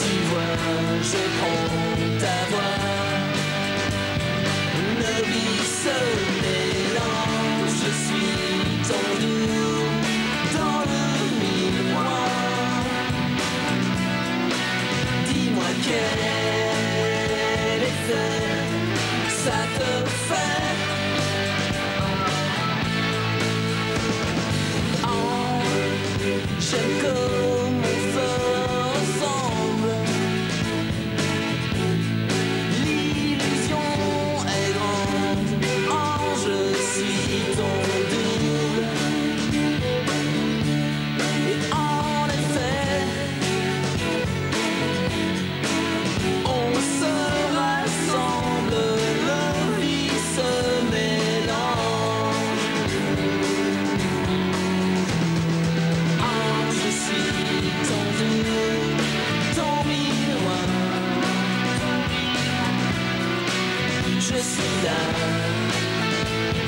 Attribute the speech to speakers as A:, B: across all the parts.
A: tu vois, je prends ta voix. Novice se mélange, je suis ton doux dans le miroir. Dis-moi quel effet ça te fait? Should go.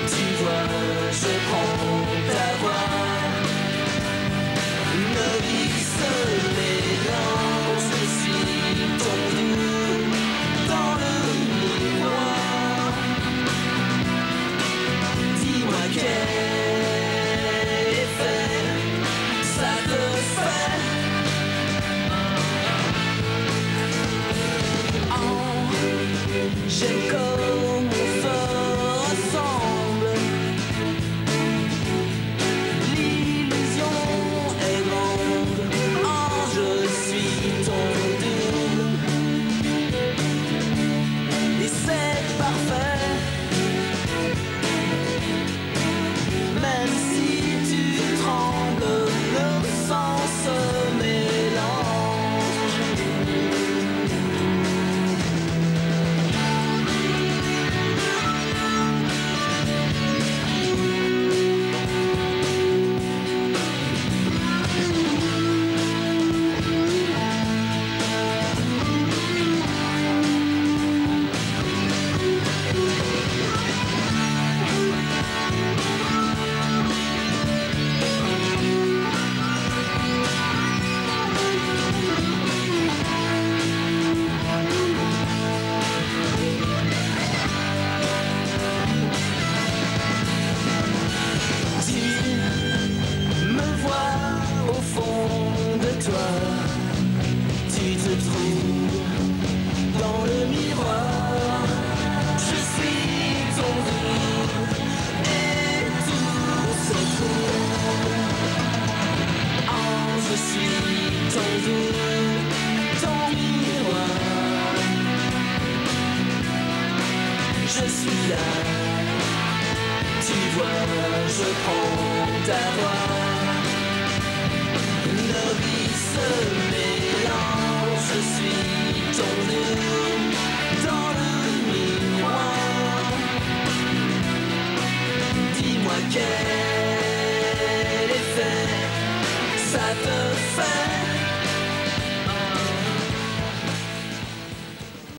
A: Tu vois, je prends ta voix. Nos vies se mélangent, je suis dans le miroir. Dis-moi quel effet ça te fait. Je suis là. Tu vois, je prends ta voix.